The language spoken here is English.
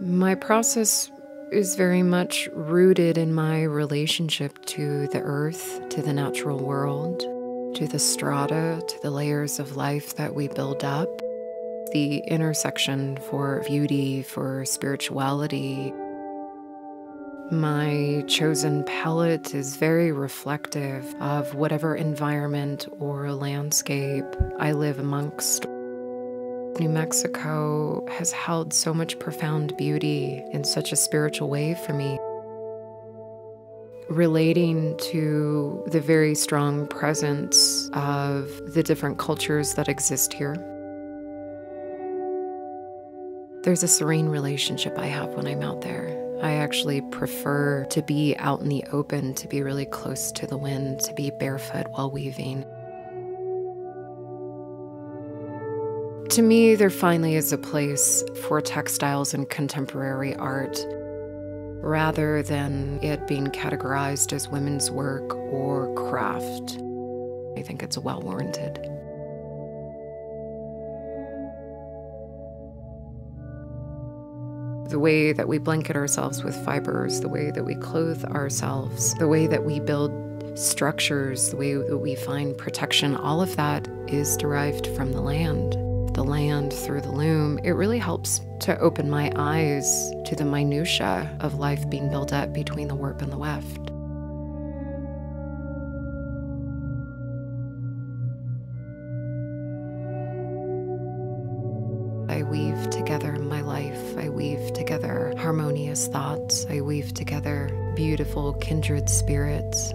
My process is very much rooted in my relationship to the earth, to the natural world, to the strata, to the layers of life that we build up, the intersection for beauty, for spirituality. My chosen palette is very reflective of whatever environment or landscape I live amongst. New Mexico has held so much profound beauty in such a spiritual way for me. Relating to the very strong presence of the different cultures that exist here. There's a serene relationship I have when I'm out there. I actually prefer to be out in the open, to be really close to the wind, to be barefoot while weaving. To me, there finally is a place for textiles and contemporary art rather than it being categorized as women's work or craft. I think it's well warranted. The way that we blanket ourselves with fibers, the way that we clothe ourselves, the way that we build structures, the way that we find protection, all of that is derived from the land the land through the loom, it really helps to open my eyes to the minutiae of life being built up between the warp and the weft. I weave together my life. I weave together harmonious thoughts. I weave together beautiful kindred spirits.